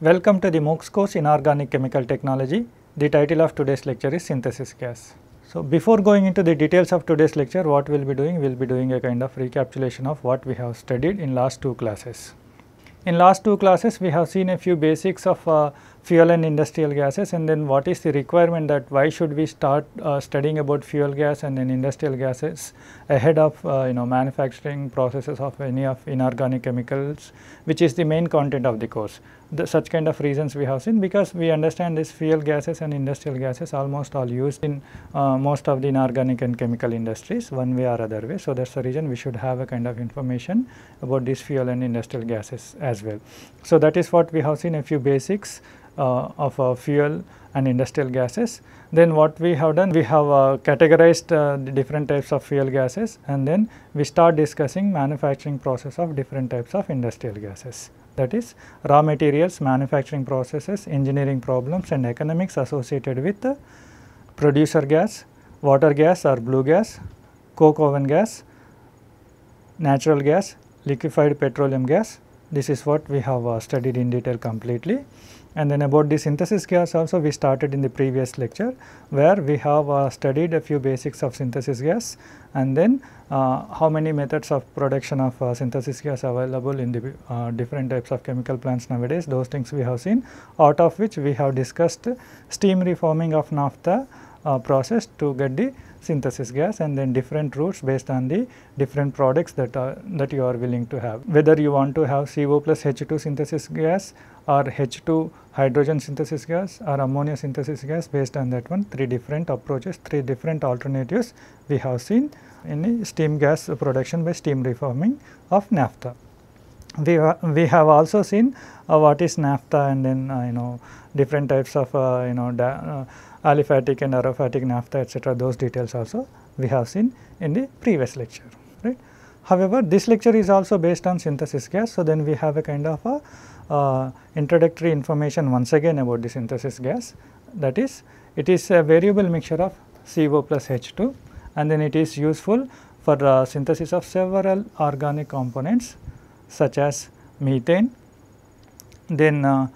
Welcome to the MOOCs course in Organic Chemical Technology. The title of today's lecture is Synthesis Gas. So, before going into the details of today's lecture, what we will be doing? We will be doing a kind of recapitulation of what we have studied in last two classes. In last two classes, we have seen a few basics of uh, fuel and industrial gases and then what is the requirement that why should we start uh, studying about fuel gas and then industrial gases ahead of uh, you know manufacturing processes of any of inorganic chemicals which is the main content of the course. The, such kind of reasons we have seen because we understand this fuel gases and industrial gases almost all used in uh, most of the inorganic and chemical industries one way or other way. So, that is the reason we should have a kind of information about this fuel and industrial gases as well. So, that is what we have seen a few basics uh, of uh, fuel and industrial gases. Then what we have done, we have uh, categorized uh, different types of fuel gases and then we start discussing manufacturing process of different types of industrial gases. That is raw materials, manufacturing processes, engineering problems and economics associated with uh, producer gas, water gas or blue gas, coke oven gas, natural gas, liquefied petroleum gas. This is what we have uh, studied in detail completely and then about the synthesis gas also we started in the previous lecture where we have uh, studied a few basics of synthesis gas. And then uh, how many methods of production of uh, synthesis gas available in the uh, different types of chemical plants nowadays? Those things we have seen. Out of which we have discussed steam reforming of naphtha uh, process to get the synthesis gas and then different routes based on the different products that are that you are willing to have. Whether you want to have CO plus H2 synthesis gas or H2 hydrogen synthesis gas or ammonia synthesis gas based on that one three different approaches three different alternatives we have seen in the steam gas production by steam reforming of naphtha we, we have also seen uh, what is naphtha and then uh, you know different types of uh, you know uh, aliphatic and aromatic naphtha etc. those details also we have seen in the previous lecture right. However, this lecture is also based on synthesis gas. So, then we have a kind of a introductory information once again about the synthesis gas. That is it is a variable mixture of CO plus H2 and then it is useful for uh, synthesis of several organic components such as methane, then uh,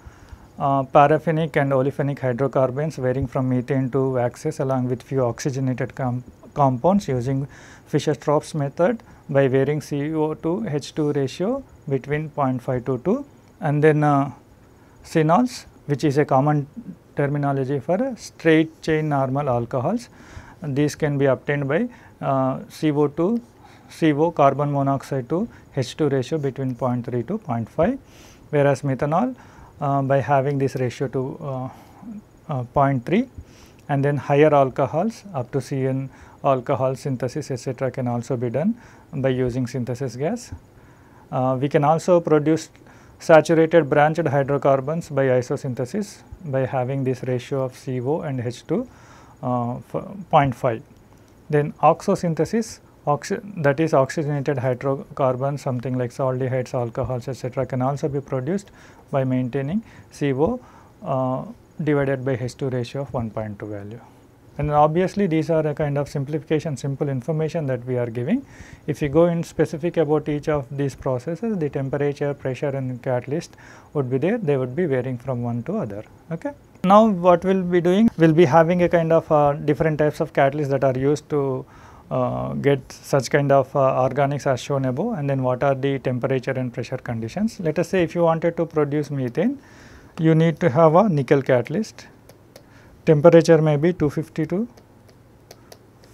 uh, paraffinic and olefinic hydrocarbons varying from methane to waxes along with few oxygenated com compounds using Fischer-Tropsch method by varying CO to H2 ratio between 0.5 to 2 and then uh, synols which is a common terminology for straight chain normal alcohols. And these can be obtained by uh, CO2 CO carbon monoxide to H2 ratio between 0.3 to 0.5 whereas methanol uh, by having this ratio to uh, uh, 0.3 and then higher alcohols up to CN alcohol synthesis etc., can also be done by using synthesis gas. Uh, we can also produce saturated branched hydrocarbons by isosynthesis by having this ratio of CO and H2 uh, 0.5. Then oxosynthesis Oxy that is oxygenated hydrocarbons something like aldehydes, alcohols etc. can also be produced by maintaining CO uh, divided by H2 ratio of 1.2 value. And obviously, these are a kind of simplification simple information that we are giving. If you go in specific about each of these processes the temperature, pressure and catalyst would be there they would be varying from one to other. Okay. Now, what we will be doing we will be having a kind of uh, different types of catalysts that are used to uh, get such kind of uh, organics as shown above and then what are the temperature and pressure conditions. Let us say if you wanted to produce methane, you need to have a nickel catalyst, temperature may be 250 to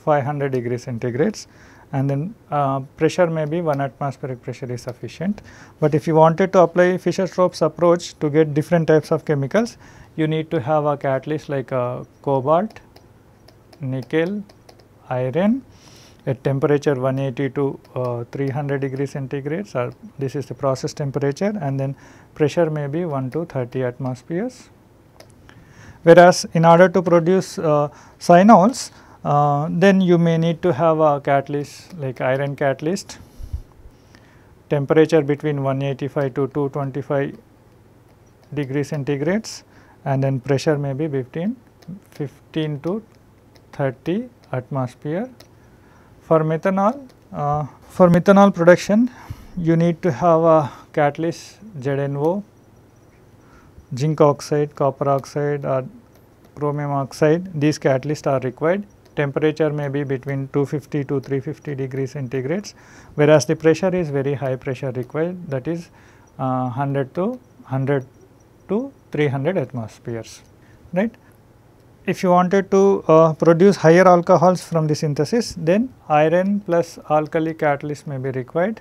500 degrees centigrades and then uh, pressure may be 1 atmospheric pressure is sufficient. But if you wanted to apply Fischer-Tropsch approach to get different types of chemicals, you need to have a catalyst like a cobalt, nickel, iron at temperature 180 to uh, 300 degree centigrade or this is the process temperature and then pressure may be 1 to 30 atmospheres. Whereas, in order to produce uh, synols uh, then you may need to have a catalyst like iron catalyst. Temperature between 185 to 225 degree centigrades and then pressure may be between 15 to 30 atmosphere. For methanol, uh, for methanol production you need to have a catalyst ZNO zinc oxide, copper oxide or chromium oxide these catalysts are required temperature may be between 250 to 350 degrees centigrades whereas the pressure is very high pressure required that is uh, 100 to 100 to 300 atmospheres right. If you wanted to uh, produce higher alcohols from the synthesis then iron plus alkali catalyst may be required.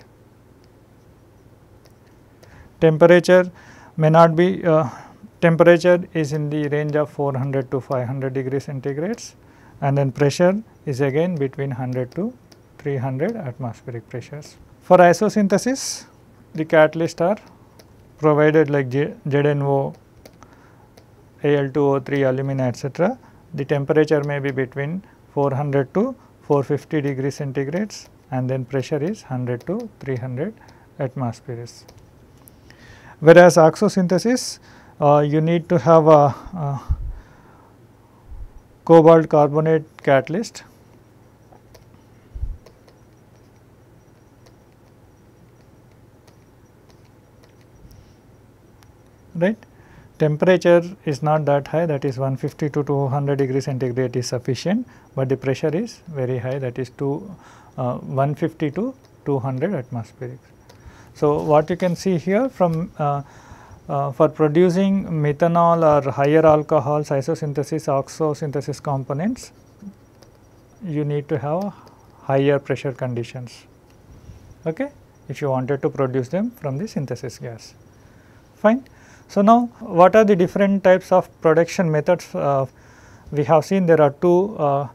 Temperature may not be uh, temperature is in the range of 400 to 500 degrees centigrades and then pressure is again between 100 to 300 atmospheric pressures. For isosynthesis the catalyst are provided like ZNO, Al2O3, alumina etc. The temperature may be between 400 to 450 degrees centigrades and then pressure is 100 to 300 atmospheres. Whereas oxosynthesis uh, you need to have a, a cobalt carbonate catalyst right. Temperature is not that high that is 150 to 200 degree centigrade is sufficient, but the pressure is very high that is to uh, 150 to 200 atmospheric. So, what you can see here from uh, uh, for producing methanol or higher alcohols isosynthesis oxosynthesis components you need to have higher pressure conditions okay if you wanted to produce them from the synthesis gas. Fine. So, now what are the different types of production methods uh, we have seen there are two uh,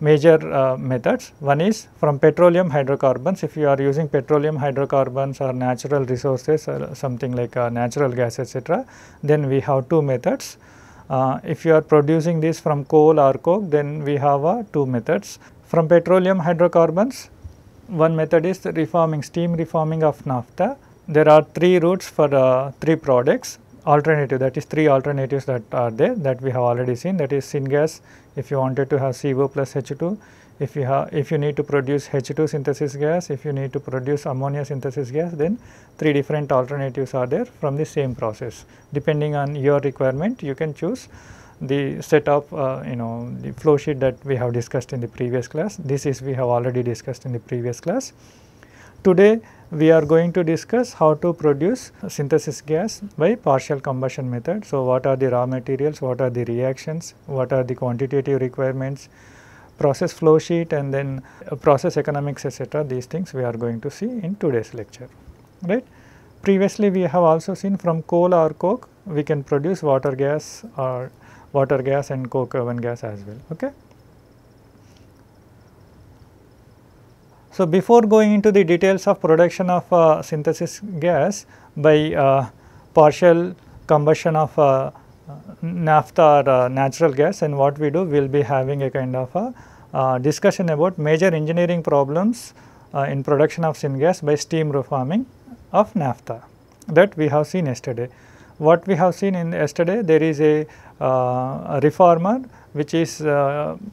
major uh, methods. One is from petroleum hydrocarbons if you are using petroleum hydrocarbons or natural resources or something like uh, natural gas etc. then we have two methods. Uh, if you are producing this from coal or coke then we have uh, two methods. From petroleum hydrocarbons one method is the reforming steam reforming of naphtha. There are three routes for three products alternative that is three alternatives that are there that we have already seen. That is syngas if you wanted to have CO plus H2 if you have if you need to produce H2 synthesis gas if you need to produce ammonia synthesis gas then three different alternatives are there from the same process. Depending on your requirement you can choose the set of uh, you know the flow sheet that we have discussed in the previous class. This is we have already discussed in the previous class. Today we are going to discuss how to produce synthesis gas by partial combustion method. So, what are the raw materials, what are the reactions, what are the quantitative requirements, process flow sheet and then uh, process economics etc. these things we are going to see in today's lecture right. Previously we have also seen from coal or coke we can produce water gas or water gas and coke oven gas as well okay. So, before going into the details of production of uh, synthesis gas by uh, partial combustion of uh, naphtha or uh, natural gas and what we do we will be having a kind of a uh, discussion about major engineering problems uh, in production of syngas by steam reforming of naphtha that we have seen yesterday. What we have seen in yesterday there is a, a reformer which is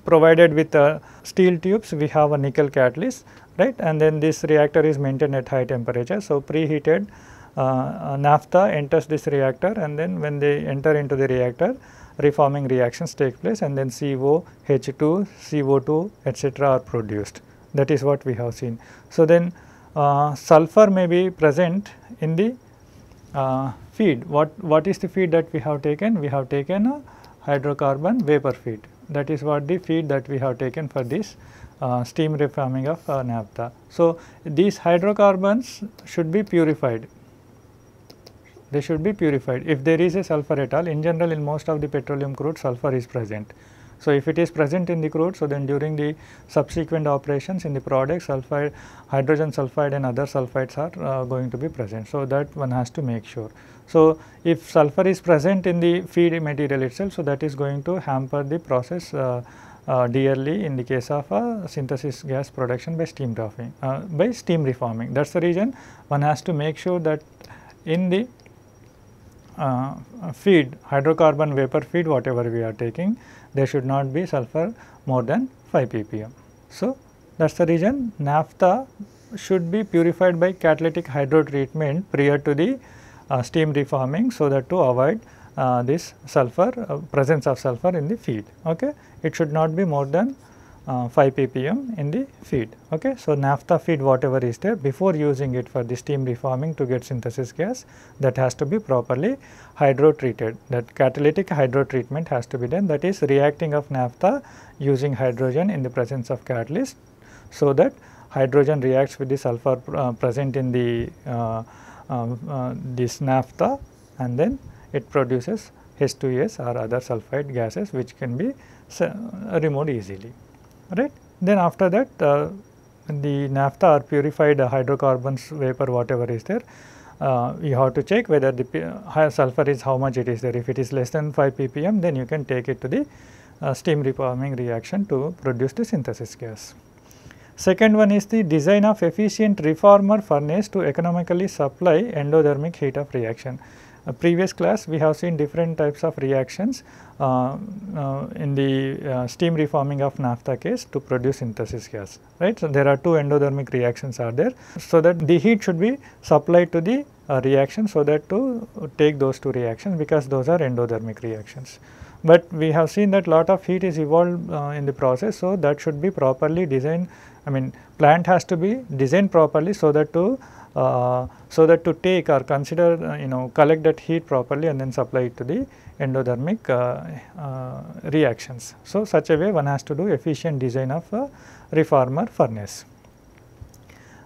provided with steel tubes we have a nickel catalyst right and then this reactor is maintained at high temperature. So, preheated uh, uh naphtha enters this reactor and then when they enter into the reactor reforming reactions take place and then CO, H2, CO2 etc. are produced that is what we have seen. So, then uh, sulfur may be present in the uh, feed. What, what is the feed that we have taken? We have taken a hydrocarbon vapor feed that is what the feed that we have taken for this uh, steam reforming of uh, naphtha. So, these hydrocarbons should be purified, they should be purified. If there is a sulfur at all, in general in most of the petroleum crude sulfur is present. So, if it is present in the crude, so then during the subsequent operations in the product sulfide, hydrogen sulfide and other sulfides are uh, going to be present. So, that one has to make sure. So, if sulfur is present in the feed material itself, so that is going to hamper the process uh, uh, dearly in the case of a synthesis gas production by steam reforming, uh, by steam reforming. That is the reason one has to make sure that in the uh, feed hydrocarbon vapor feed whatever we are taking there should not be sulfur more than 5 ppm. So, that is the reason naphtha should be purified by catalytic hydrotreatment prior to the uh, steam reforming so that to avoid uh, this sulfur uh, presence of sulfur in the feed. Okay. It should not be more than uh, 5 ppm in the feed. Okay. So, naphtha feed whatever is there before using it for the steam reforming to get synthesis gas that has to be properly hydro treated that catalytic hydro treatment has to be done that is reacting of naphtha using hydrogen in the presence of catalyst. So, that hydrogen reacts with the sulfur uh, present in the uh, um, uh, this naphtha and then it produces H2S or other sulfide gases which can be removed easily right. Then after that uh, the naphtha or purified hydrocarbons vapor whatever is there uh, you have to check whether the higher sulfur is how much it is there if it is less than 5 ppm then you can take it to the uh, steam reforming reaction to produce the synthesis gas. Second one is the design of efficient reformer furnace to economically supply endothermic heat of reaction. Uh, previous class we have seen different types of reactions uh, uh, in the uh, steam reforming of naphtha case to produce synthesis gas right. So, there are two endothermic reactions are there. So, that the heat should be supplied to the uh, reaction so that to take those two reactions because those are endothermic reactions. But we have seen that lot of heat is evolved uh, in the process. So, that should be properly designed I mean plant has to be designed properly so that to so that to take or consider uh, you know collect that heat properly and then supply it to the endothermic uh, uh, reactions. So, such a way one has to do efficient design of a reformer furnace.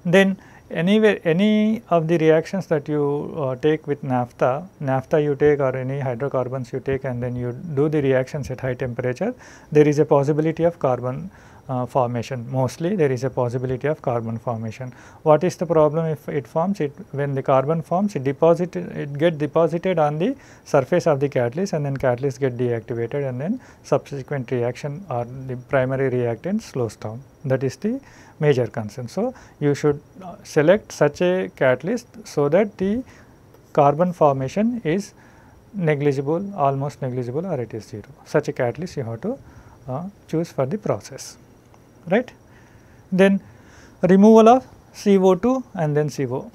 Then anywhere any of the reactions that you uh, take with naphtha, naphtha you take or any hydrocarbons you take and then you do the reactions at high temperature, there is a possibility of carbon uh, formation. Mostly there is a possibility of carbon formation. What is the problem if it forms? It when the carbon forms it deposit it get deposited on the surface of the catalyst and then catalyst get deactivated and then subsequent reaction or the primary reactant slows down. That is the major concern. So, you should uh, select such a catalyst so that the carbon formation is negligible almost negligible or it is 0 such a catalyst you have to uh, choose for the process right. Then removal of CO2 and then CO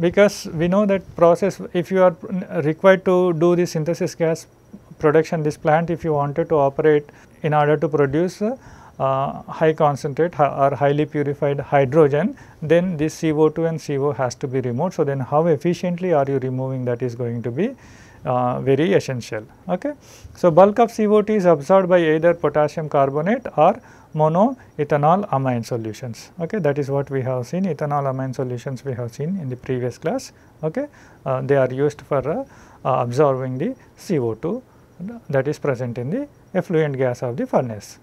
because we know that process if you are required to do the synthesis gas production this plant if you wanted to operate in order to produce uh, high concentrate or highly purified hydrogen then this CO2 and CO has to be removed. So, then how efficiently are you removing that is going to be uh, very essential. Okay. So, bulk of CO2 is absorbed by either potassium carbonate or monoethanol amine solutions. Okay, that is what we have seen ethanol amine solutions we have seen in the previous class. Okay, uh, they are used for uh, uh, absorbing the CO2 that is present in the effluent gas of the furnace.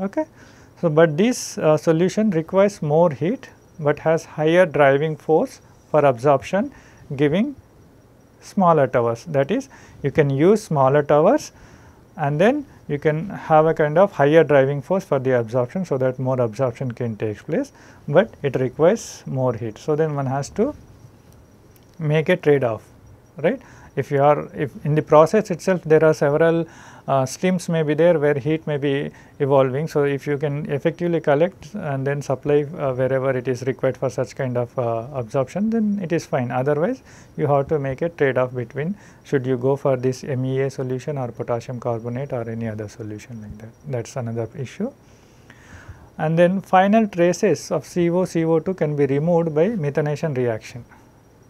Okay. So, but this uh, solution requires more heat, but has higher driving force for absorption giving smaller towers that is you can use smaller towers and then you can have a kind of higher driving force for the absorption so that more absorption can take place, but it requires more heat. So, then one has to make a trade off right. If you are if in the process itself there are several uh, streams may be there where heat may be evolving. So, if you can effectively collect and then supply uh, wherever it is required for such kind of uh, absorption then it is fine otherwise you have to make a trade off between should you go for this MEA solution or potassium carbonate or any other solution like that that is another issue. And then final traces of CO, CO2 can be removed by methanation reaction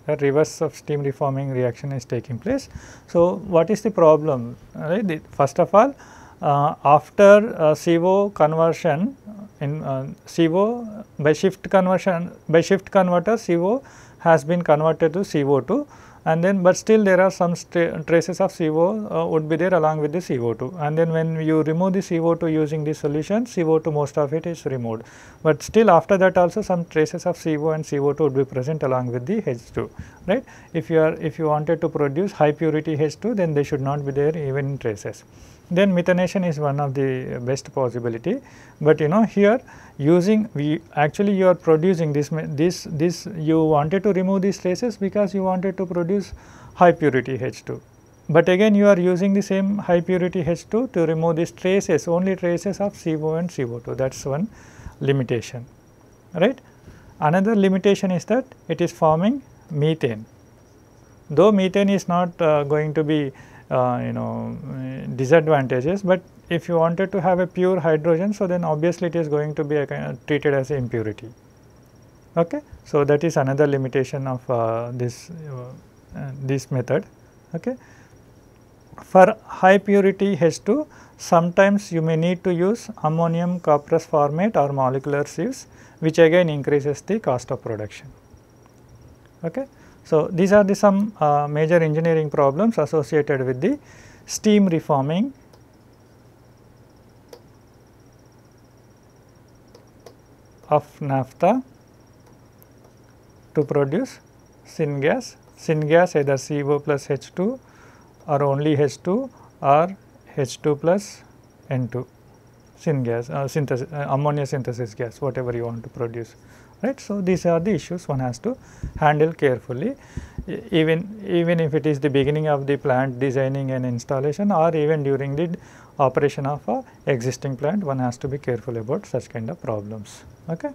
a reverse of steam reforming reaction is taking place. So, what is the problem? Right? The, first of all, uh, after uh, CO conversion in uh, CO by shift conversion by shift converter CO has been converted to CO2 and then but still there are some traces of CO uh, would be there along with the CO2 and then when you remove the CO2 using this solution CO2 most of it is removed, but still after that also some traces of CO and CO2 would be present along with the H2 right. If you are if you wanted to produce high purity H2 then they should not be there even in traces then methanation is one of the best possibility. But you know here using we actually you are producing this this this you wanted to remove these traces because you wanted to produce high purity H2. But again you are using the same high purity H2 to remove these traces only traces of CO and CO2 that is one limitation right. Another limitation is that it is forming methane though methane is not uh, going to be uh, you know disadvantages, but if you wanted to have a pure hydrogen, so then obviously it is going to be kind of treated as impurity. Okay. So, that is another limitation of uh, this uh, this method. Okay. For high purity H2, sometimes you may need to use ammonium cuprous formate or molecular sieves, which again increases the cost of production. Okay. So, these are the some uh, major engineering problems associated with the steam reforming. Of naphtha to produce syngas. Syngas either CO plus H2 or only H2 or H2 plus N2 syngas, uh, synthesis, uh, ammonia synthesis gas, whatever you want to produce right. So, these are the issues one has to handle carefully even even if it is the beginning of the plant designing and installation or even during the operation of a existing plant one has to be careful about such kind of problems. Okay.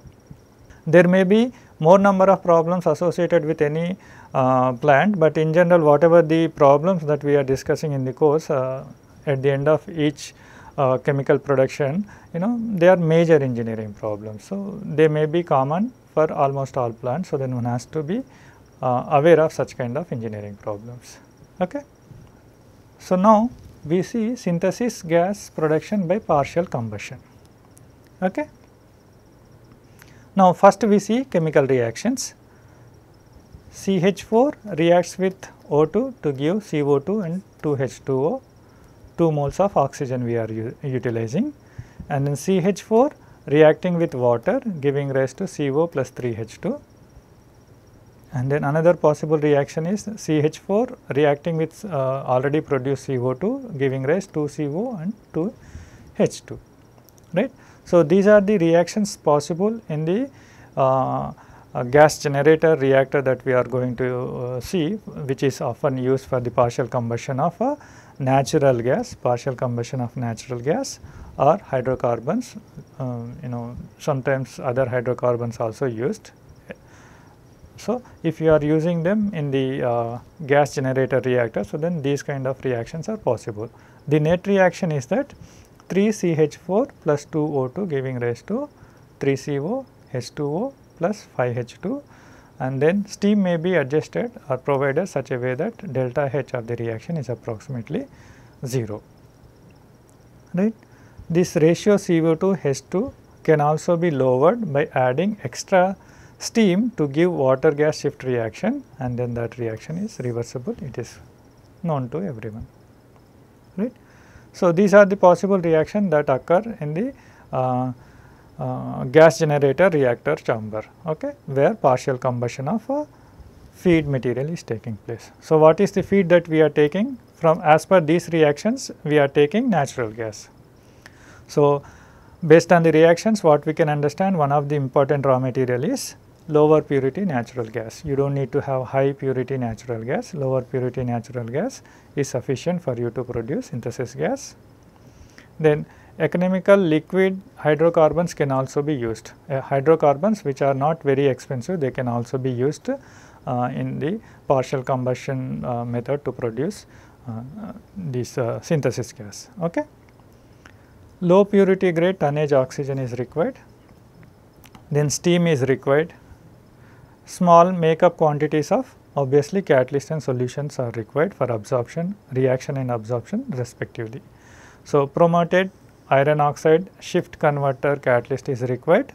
There may be more number of problems associated with any uh, plant, but in general whatever the problems that we are discussing in the course uh, at the end of each uh, chemical production, you know they are major engineering problems. So, they may be common for almost all plants. So, then one has to be uh, aware of such kind of engineering problems. Okay. So, now we see synthesis gas production by partial combustion. Okay. Now, first we see chemical reactions. CH4 reacts with O2 to give CO2 and 2H2O 2 moles of oxygen we are utilizing and then CH4 reacting with water giving rise to CO plus 3H2 and then another possible reaction is CH4 reacting with uh, already produced CO2 giving rise to CO and to H2 right. So, these are the reactions possible in the uh, gas generator reactor that we are going to uh, see which is often used for the partial combustion of a natural gas, partial combustion of natural gas or hydrocarbons, uh, you know sometimes other hydrocarbons also used. So, if you are using them in the uh, gas generator reactor, so then these kind of reactions are possible. The net reaction is that 3 CH4 plus 2 O2 giving rise to 3 CO H2O plus 5 H2 and then steam may be adjusted or provided such a way that delta H of the reaction is approximately 0 right. This ratio CO2 H2 can also be lowered by adding extra steam to give water gas shift reaction and then that reaction is reversible it is known to everyone right. So, these are the possible reaction that occur in the uh, Uh, gas generator reactor chamber okay, where partial combustion of a feed material is taking place. So, what is the feed that we are taking from as per these reactions we are taking natural gas. So, based on the reactions what we can understand one of the important raw material is lower purity natural gas. You do not need to have high purity natural gas, lower purity natural gas is sufficient for you to produce synthesis gas. Then economical liquid hydrocarbons can also be used. Uh, hydrocarbons which are not very expensive they can also be used uh, in the partial combustion uh, method to produce uh, this uh, synthesis gas. Okay. Low purity grade tonnage oxygen is required, then steam is required, small makeup quantities of obviously catalyst and solutions are required for absorption, reaction and absorption respectively. So, promoted iron oxide shift converter catalyst is required,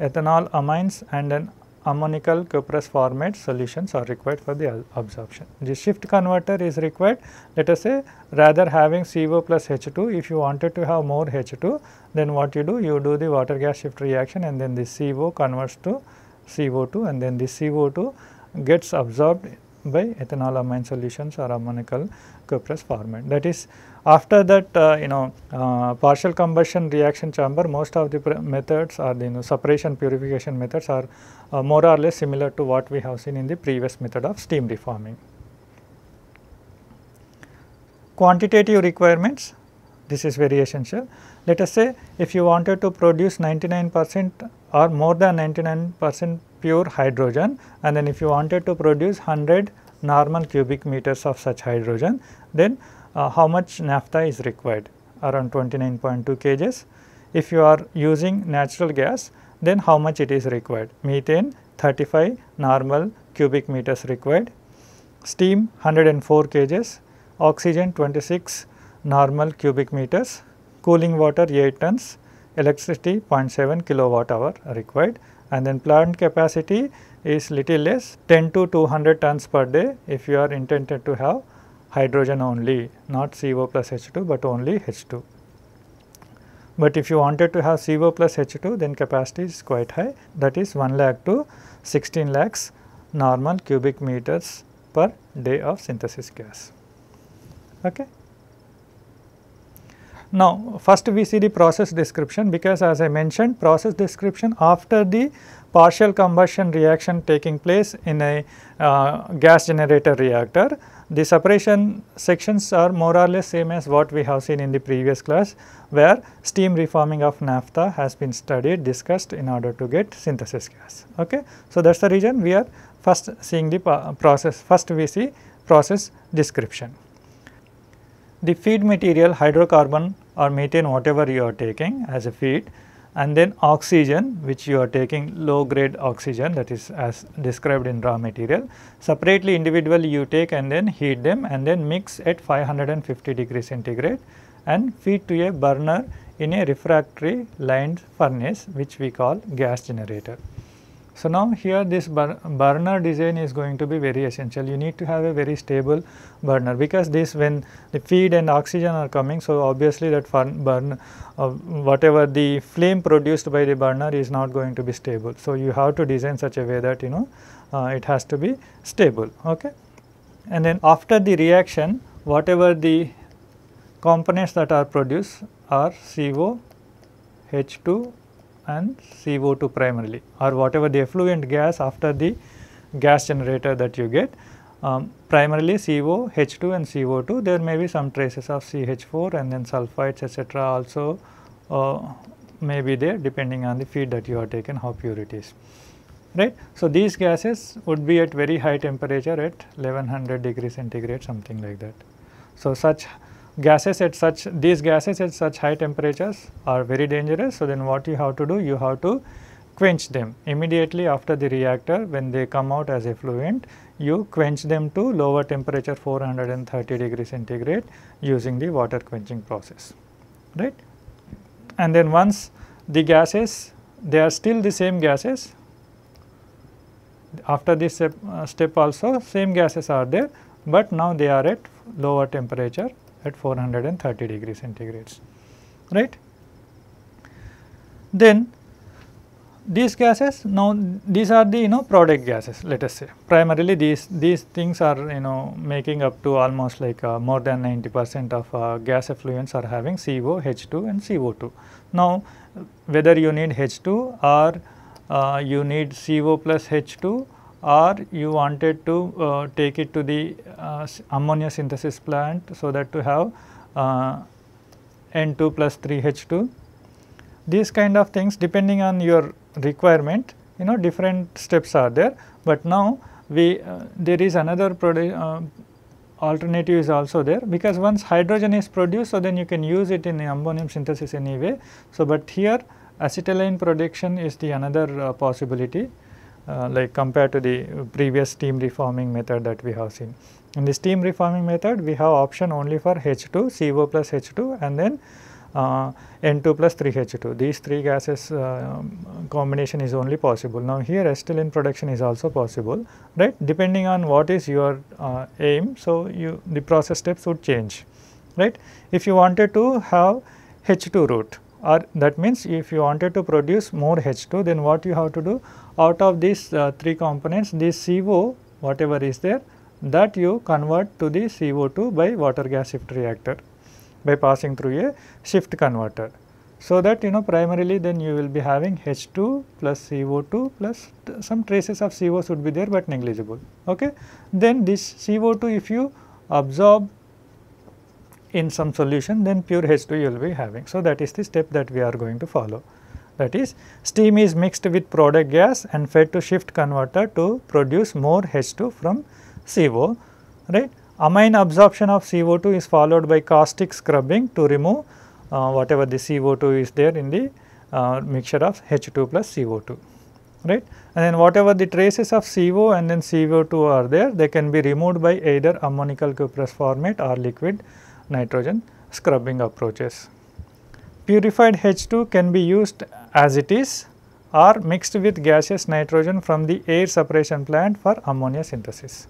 ethanol amines and an ammonical cuprous formate solutions are required for the absorption. The shift converter is required. Let us say rather having CO plus H2 if you wanted to have more H2 then what you do? You do the water gas shift reaction and then the CO converts to CO2 and then the CO2 gets absorbed by ethanol amine solutions or ammonical cuprous formate. That is after that uh, you know uh, partial combustion reaction chamber most of the methods or the you know, separation purification methods are uh, more or less similar to what we have seen in the previous method of steam reforming. Quantitative requirements this is very essential. Let us say if you wanted to produce 99 percent or more than 99 percent pure hydrogen and then if you wanted to produce 100 normal cubic meters of such hydrogen, then uh, how much naphtha is required around 29.2 kgs. If you are using natural gas then how much it is required methane 35 normal cubic meters required, steam 104 kgs, oxygen 26 normal cubic meters, cooling water 8 tons, electricity 0.7 kilowatt hour required and then plant capacity is little less 10 to 200 tons per day if you are intended to have hydrogen only not CO plus H2 but only H2. But if you wanted to have CO plus H2 then capacity is quite high that is 1 lakh to 16 lakhs normal cubic meters per day of synthesis gas. Okay. Now, first we see the process description because as I mentioned process description after the partial combustion reaction taking place in a uh, gas generator reactor. The separation sections are more or less same as what we have seen in the previous class where steam reforming of naphtha has been studied discussed in order to get synthesis gas. Okay. So, that is the reason we are first seeing the process first we see process description. The feed material hydrocarbon or methane whatever you are taking as a feed and then oxygen which you are taking low grade oxygen that is as described in raw material separately individually you take and then heat them and then mix at 550 degree centigrade and feed to a burner in a refractory lined furnace which we call gas generator. So, now here this bur burner design is going to be very essential. You need to have a very stable burner because this when the feed and oxygen are coming. So, obviously that burn uh, whatever the flame produced by the burner is not going to be stable. So, you have to design such a way that you know uh, it has to be stable. Okay. And then after the reaction whatever the components that are produced are CO, H2 and CO2 primarily or whatever the effluent gas after the gas generator that you get um, primarily CO, H2 and CO2 there may be some traces of CH4 and then sulfides etc. also uh, may be there depending on the feed that you are taken how pure it is right. So, these gases would be at very high temperature at 1100 degree centigrade something like that. So, such gases at such these gases at such high temperatures are very dangerous. So, then what you have to do you have to quench them immediately after the reactor when they come out as effluent you quench them to lower temperature 430 degree centigrade using the water quenching process right. And then once the gases they are still the same gases after this step, uh, step also same gases are there, but now they are at lower temperature at 430 degree centigrades right. Then these gases now these are the you know product gases let us say primarily these these things are you know making up to almost like uh, more than 90 percent of uh, gas effluents are having CO, H2 and CO2. Now whether you need H2 or uh, you need CO plus H2 or you wanted to uh, take it to the uh, ammonia synthesis plant so that to have uh, N2 plus 3 H2. These kind of things depending on your requirement you know different steps are there, but now we uh, there is another uh, alternative is also there because once hydrogen is produced so then you can use it in the ammonium synthesis anyway. So, but here acetylene production is the another uh, possibility like compared to the previous steam reforming method that we have seen. In the steam reforming method we have option only for H2, CO plus H2 and then uh, N2 plus 3H2. These three gases uh, combination is only possible. Now, here acetylene production is also possible, right, depending on what is your uh, aim. So, you the process steps would change, right. If you wanted to have H2 route or that means if you wanted to produce more H2, then what you have to do out of these uh, three components, this CO whatever is there that you convert to the CO2 by water gas shift reactor by passing through a shift converter. So, that you know primarily then you will be having H2 plus CO2 plus some traces of CO should be there, but negligible. Okay. Then this CO2 if you absorb in some solution then pure H2 you will be having. So, that is the step that we are going to follow. That is steam is mixed with product gas and fed to shift converter to produce more H2 from CO, right. Amine absorption of CO2 is followed by caustic scrubbing to remove uh, whatever the CO2 is there in the uh, mixture of H2 plus CO2 right and then whatever the traces of CO and then CO2 are there they can be removed by either ammonical cuprous formate or liquid nitrogen scrubbing approaches. Purified H2 can be used as it is or mixed with gaseous nitrogen from the air separation plant for ammonia synthesis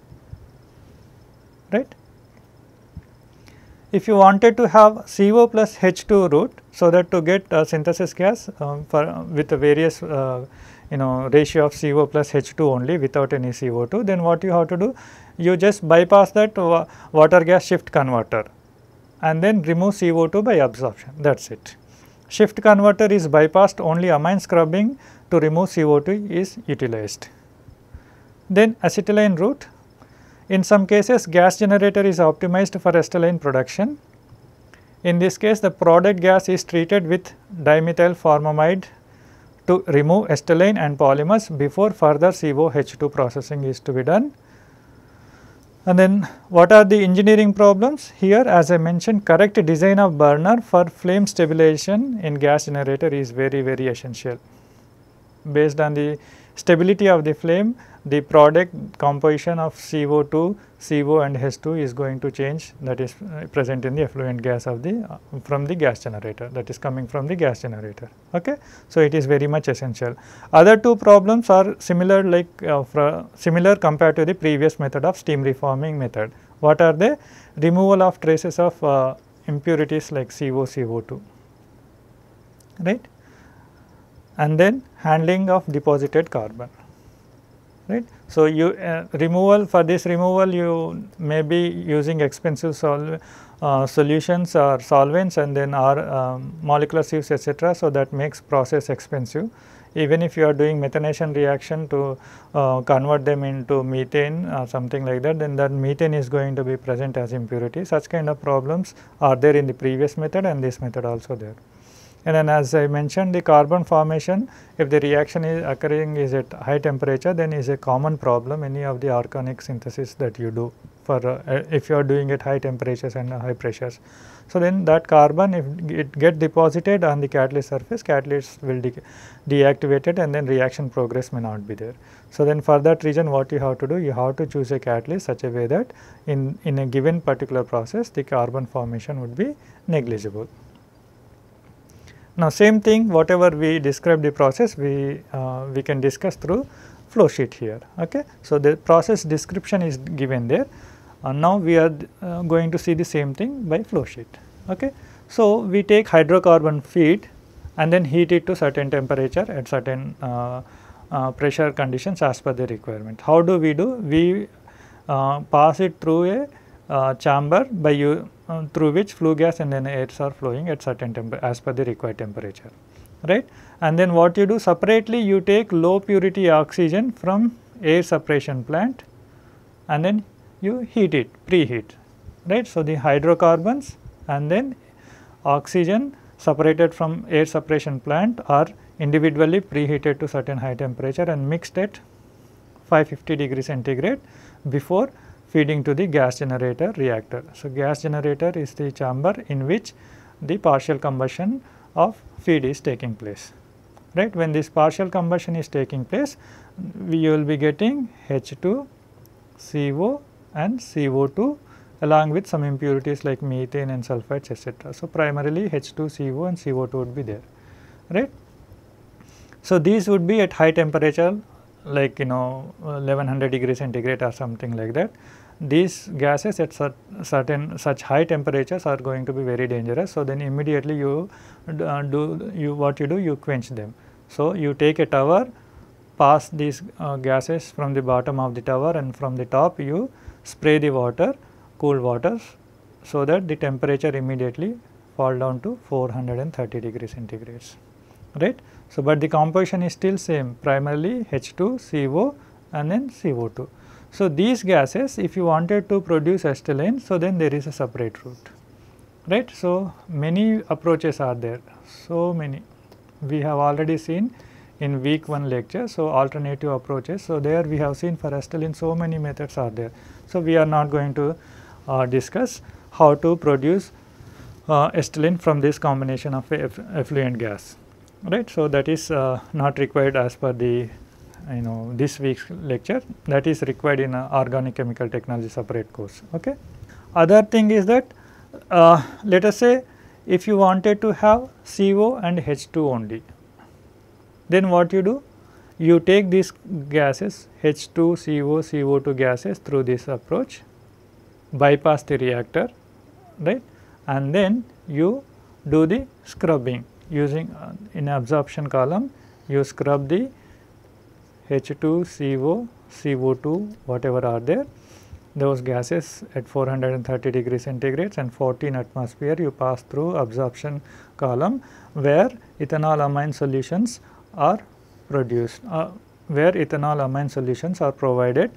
right. If you wanted to have CO plus H2 route so that to get uh, synthesis gas um, for uh, with the various uh, you know ratio of CO plus H2 only without any CO2 then what you have to do you just bypass that wa water gas shift converter and then remove CO2 by absorption that is it. Shift converter is bypassed only amine scrubbing to remove CO2 is utilized. Then acetylene route in some cases gas generator is optimized for acetylene production. In this case the product gas is treated with dimethyl formamide to remove acetylene and polymers before further COH2 processing is to be done. And then what are the engineering problems? Here as I mentioned correct design of burner for flame stabilization in gas generator is very very essential. Based on the stability of the flame the product composition of CO2, CO and H2 is going to change that is uh, present in the effluent gas of the uh, from the gas generator that is coming from the gas generator. Okay. So, it is very much essential. Other two problems are similar like uh, similar compared to the previous method of steam reforming method. What are they? Removal of traces of uh, impurities like CO, CO2 right and then handling of deposited carbon right. So, you uh, removal for this removal you may be using expensive sol uh, solutions or solvents and then our um, molecular sieves etc. So, that makes process expensive even if you are doing methanation reaction to uh, convert them into methane or something like that then that methane is going to be present as impurity such kind of problems are there in the previous method and this method also there. And then as I mentioned the carbon formation if the reaction is occurring is at high temperature then is a common problem any of the organic synthesis that you do for uh, if you are doing at high temperatures and high pressures. So, then that carbon if it get deposited on the catalyst surface catalyst will de deactivated and then reaction progress may not be there. So, then for that reason what you have to do you have to choose a catalyst such a way that in, in a given particular process the carbon formation would be negligible. Now, same thing whatever we describe the process we, uh, we can discuss through flow sheet here. Okay. So, the process description is given there and now we are uh, going to see the same thing by flow sheet. Okay. So, we take hydrocarbon feed and then heat it to certain temperature at certain uh, uh pressure conditions as per the requirement. How do we do? We uh, pass it through a uh, chamber by you uh, through which flue gas and then airs are flowing at certain temperature as per the required temperature right? And then what you do separately you take low purity oxygen from air separation plant and then you heat it preheat right? So the hydrocarbons and then oxygen separated from air separation plant are individually preheated to certain high temperature and mixed at 550 degree centigrade before feeding to the gas generator reactor. So, gas generator is the chamber in which the partial combustion of feed is taking place right. When this partial combustion is taking place we will be getting H2, CO and CO2 along with some impurities like methane and sulfides etc. So, primarily H2, CO and CO2 would be there right. So, these would be at high temperature like you know 1100 degree centigrade or something like that these gases at certain such high temperatures are going to be very dangerous. So, then immediately you uh, do you what you do you quench them. So, you take a tower pass these uh, gases from the bottom of the tower and from the top you spray the water cool water so that the temperature immediately fall down to 430 degrees centigrades right. So, but the composition is still same primarily H2 CO and then CO2. So, these gases if you wanted to produce acetylene, so then there is a separate route, right. So, many approaches are there, so many we have already seen in week 1 lecture. So, alternative approaches. So, there we have seen for acetylene so many methods are there. So, we are not going to uh, discuss how to produce uh, acetylene from this combination of eff effluent gas right. So, that is uh, not required as per the you know this week's lecture that is required in organic chemical technology separate course. Okay. Other thing is that uh, let us say if you wanted to have CO and H2 only then what you do? You take these gases H2, CO, CO2 gases through this approach bypass the reactor right and then you do the scrubbing using uh, in absorption column you scrub the H2, CO, CO2 whatever are there those gases at 430 degree centigrade and 14 atmosphere you pass through absorption column where ethanol amine solutions are produced uh, where ethanol amine solutions are provided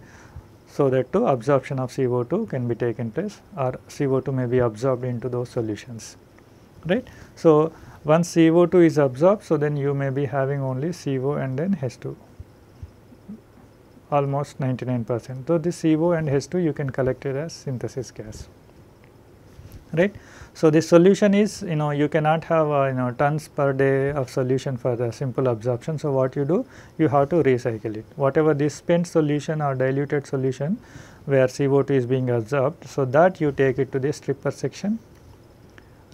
so that to absorption of CO2 can be taken place or CO2 may be absorbed into those solutions right. So, once CO2 is absorbed so then you may be having only CO and then H2 almost 99 percent. So, this CO and H2 you can collect it as synthesis gas right. So, the solution is you know you cannot have uh, you know tons per day of solution for the simple absorption. So, what you do you have to recycle it whatever this spent solution or diluted solution where CO2 is being absorbed. So, that you take it to the stripper section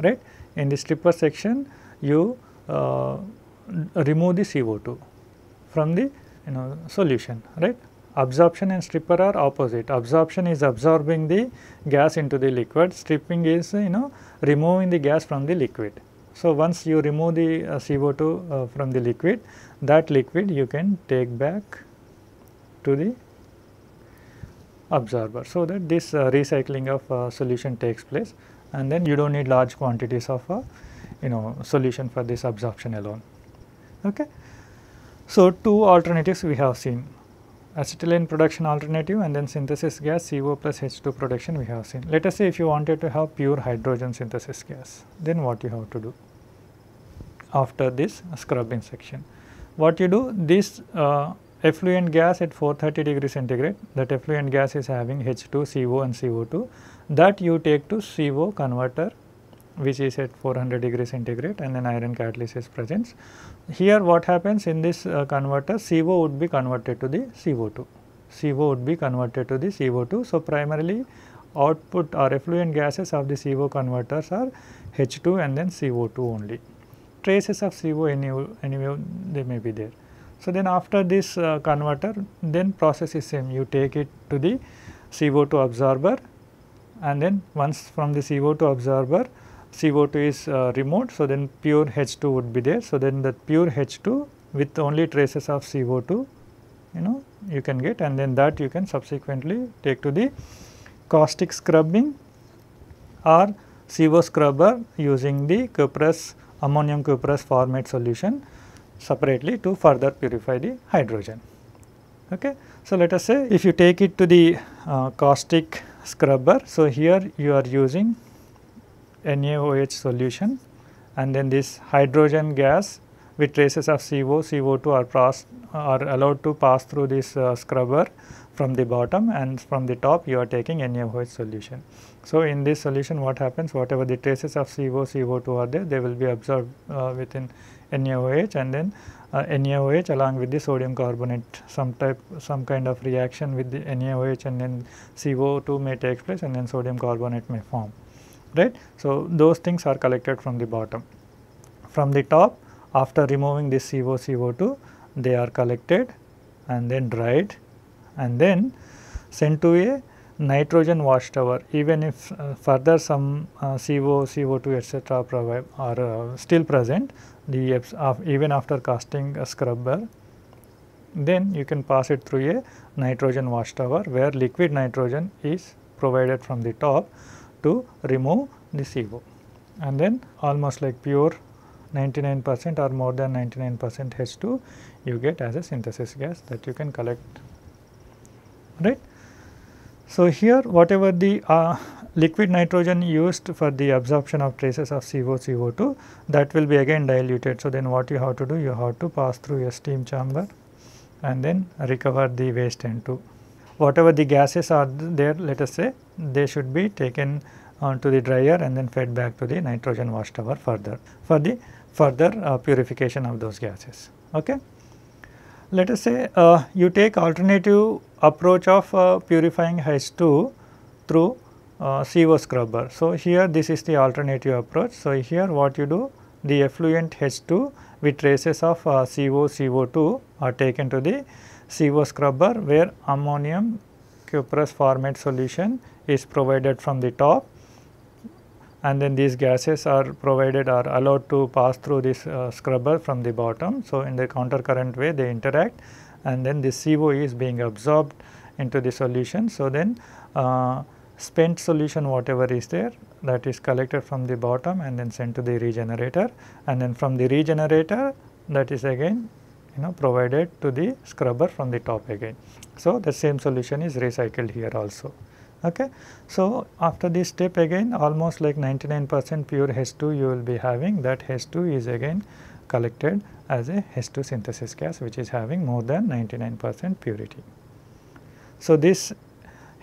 right. In the stripper section you uh, remove the CO2 from the you know solution right absorption and stripper are opposite. Absorption is absorbing the gas into the liquid, stripping is you know removing the gas from the liquid. So, once you remove the uh, CO2 uh, from the liquid, that liquid you can take back to the absorber. So, that this uh, recycling of uh, solution takes place and then you do not need large quantities of uh, you know solution for this absorption alone. Okay. So, two alternatives we have seen acetylene production alternative and then synthesis gas CO plus H2 production we have seen. Let us say if you wanted to have pure hydrogen synthesis gas, then what you have to do after this scrubbing section. What you do this uh, effluent gas at 430 degree centigrade that effluent gas is having H2, CO and CO2 that you take to CO converter which is at 400 degree centigrade and then iron catalyst is present. Here what happens in this uh, converter CO would be converted to the CO2, CO would be converted to the CO2. So, primarily output or effluent gases of the CO converters are H2 and then CO2 only. Traces of CO anyway, anyway they may be there. So, then after this uh, converter then process is same you take it to the CO2 absorber and then once from the CO2 absorber CO2 is uh, removed. So, then pure H2 would be there. So, then the pure H2 with only traces of CO2 you know you can get and then that you can subsequently take to the caustic scrubbing or CO scrubber using the cuprous ammonium cuprous formate solution separately to further purify the hydrogen. Okay. So, let us say if you take it to the uh, caustic scrubber. So, here you are using NaOH solution and then this hydrogen gas with traces of CO, CO2 are, are allowed to pass through this uh, scrubber from the bottom and from the top you are taking NaOH solution. So, in this solution what happens whatever the traces of CO, CO2 are there they will be absorbed uh, within NaOH and then uh, NaOH along with the sodium carbonate some type some kind of reaction with the NaOH and then CO2 may take place and then sodium carbonate may form right. So, those things are collected from the bottom. From the top after removing this CO, CO2 they are collected and then dried and then sent to a nitrogen wash tower even if uh, further some uh, CO, CO2 etc. are uh, still present the even after casting a scrubber then you can pass it through a nitrogen wash tower where liquid nitrogen is provided from the top to remove the CO and then almost like pure 99 percent or more than 99 percent H2 you get as a synthesis gas that you can collect right. So, here whatever the uh, liquid nitrogen used for the absorption of traces of CO, CO2 that will be again diluted. So, then what you have to do? You have to pass through a steam chamber and then recover the waste N2 whatever the gases are there let us say they should be taken uh, to the dryer and then fed back to the nitrogen wash tower further for the further uh, purification of those gases. Okay. Let us say uh, you take alternative approach of uh, purifying H2 through uh, CO scrubber. So, here this is the alternative approach. So, here what you do the effluent H2 with traces of uh, CO, CO2 are taken to the CO scrubber where ammonium cuprous formate solution is provided from the top and then these gases are provided are allowed to pass through this uh, scrubber from the bottom. So, in the counter current way they interact and then this CO is being absorbed into the solution. So, then uh, spent solution whatever is there that is collected from the bottom and then sent to the regenerator and then from the regenerator that is again know provided to the scrubber from the top again. So, the same solution is recycled here also. Okay. So, after this step again almost like 99 percent pure H2 you will be having that H2 is again collected as a H2 synthesis gas which is having more than 99 percent purity. So, this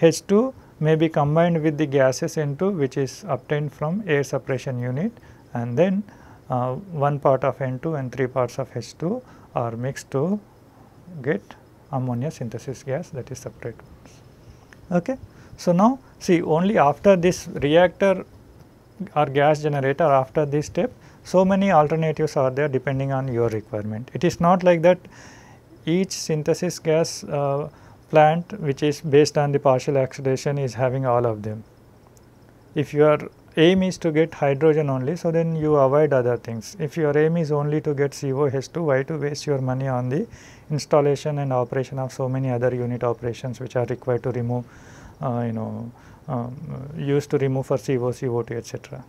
H2 may be combined with the gases N2 which is obtained from air separation unit and then uh, one part of N2 and three parts of H2 are mixed to get ammonia synthesis gas that is separate ones. Okay. So, now see only after this reactor or gas generator after this step so many alternatives are there depending on your requirement. It is not like that each synthesis gas uh, plant which is based on the partial oxidation is having all of them. If your aim is to get hydrogen only, so then you avoid other things. If your aim is only to get COH2, why to waste your money on the installation and operation of so many other unit operations which are required to remove, uh, you know, um, used to remove for CO, CO2, etc.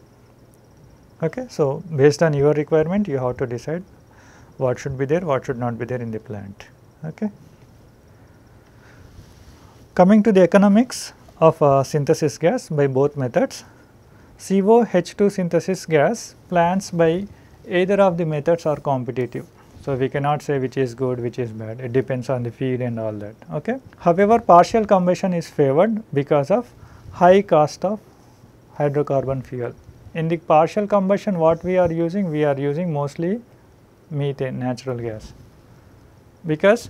Okay. So, based on your requirement, you have to decide what should be there, what should not be there in the plant. Okay. Coming to the economics of uh, synthesis gas by both methods, COH2 synthesis gas plants by either of the methods are competitive. So, we cannot say which is good, which is bad, it depends on the feed and all that. Okay. However, partial combustion is favored because of high cost of hydrocarbon fuel. In the partial combustion what we are using, we are using mostly methane natural gas because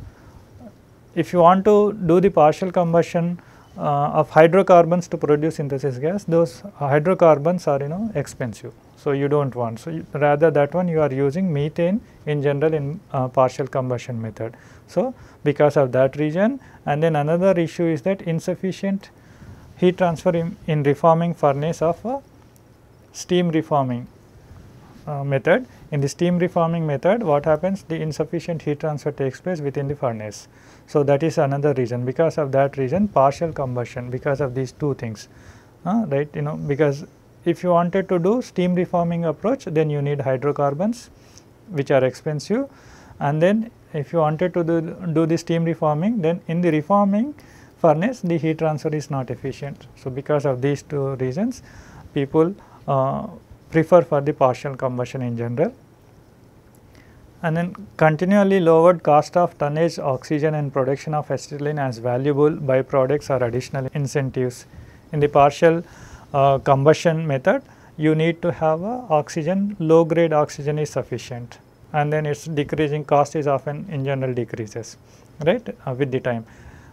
if you want to do the partial combustion of hydrocarbons to produce synthesis gas, those hydrocarbons are you know expensive. So, you do not want. So, you, rather that one you are using methane in general in uh, partial combustion method. So, because of that reason and then another issue is that insufficient heat transfer in, in reforming furnace of steam reforming uh, method. In the steam reforming method what happens the insufficient heat transfer takes place within the furnace. So, that is another reason because of that reason partial combustion because of these two things uh, right you know because if you wanted to do steam reforming approach then you need hydrocarbons which are expensive and then if you wanted to do, do the steam reforming then in the reforming furnace the heat transfer is not efficient. So, because of these two reasons people uh, prefer for the partial combustion in general and then continually lowered cost of tonnage, oxygen and production of acetylene as valuable byproducts or additional incentives. In the partial uh, combustion method, you need to have a oxygen, low grade oxygen is sufficient and then its decreasing cost is often in general decreases, right, uh, with the time.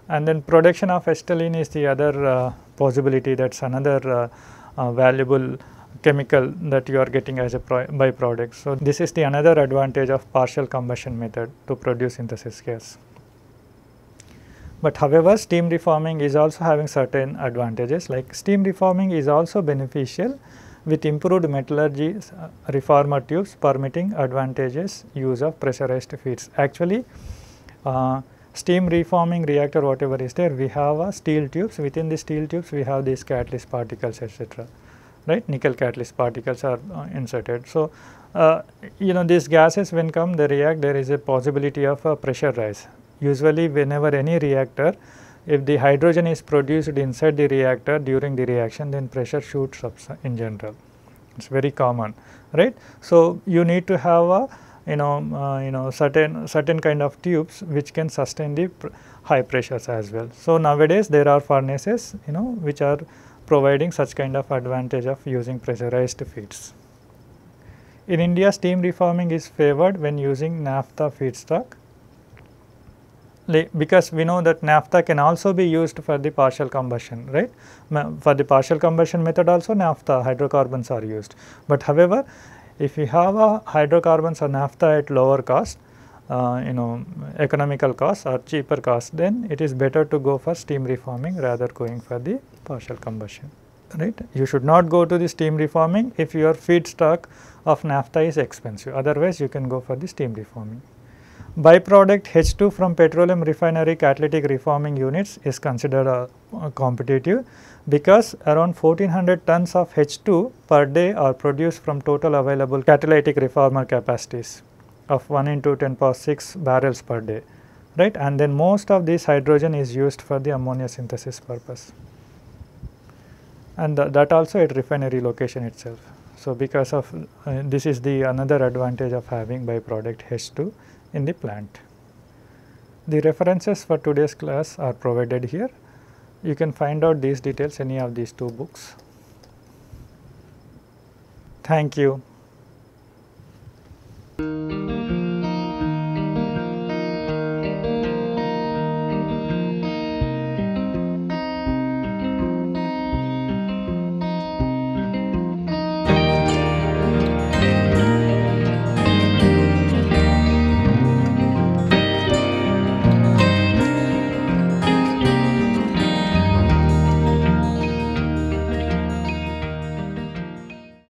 And then production of acetylene is the other uh, possibility that is another uh, uh, valuable chemical that you are getting as a byproduct. So, this is the another advantage of partial combustion method to produce synthesis gas. But however, steam reforming is also having certain advantages like steam reforming is also beneficial with improved metallurgy reformer tubes permitting advantageous use of pressurized feeds. Actually, uh, steam reforming reactor whatever is there we have a steel tubes within the steel tubes we have these catalyst particles etc right nickel catalyst particles are uh, inserted. So, uh, you know these gases when come they react there is a possibility of a pressure rise. Usually whenever any reactor if the hydrogen is produced inside the reactor during the reaction then pressure shoots up in general it is very common right. So, you need to have a you know uh, you know certain certain kind of tubes which can sustain the pr high pressures as well. So, nowadays there are furnaces you know which are providing such kind of advantage of using pressurized feeds. In India steam reforming is favored when using naphtha feedstock because we know that naphtha can also be used for the partial combustion right. For the partial combustion method also naphtha hydrocarbons are used. But however, if we have a hydrocarbons or naphtha at lower cost uh, you know economical cost or cheaper cost then it is better to go for steam reforming rather going for the partial combustion right. You should not go to the steam reforming if your feedstock of naphtha is expensive otherwise you can go for the steam reforming. Byproduct H2 from petroleum refinery catalytic reforming units is considered uh, uh, competitive because around 1400 tons of H2 per day are produced from total available catalytic reformer capacities of 1 into 10 power 6 barrels per day right and then most of this hydrogen is used for the ammonia synthesis purpose and th that also at refinery location itself. So, because of uh, this is the another advantage of having byproduct H2 in the plant. The references for today's class are provided here. You can find out these details any of these two books. Thank you. Música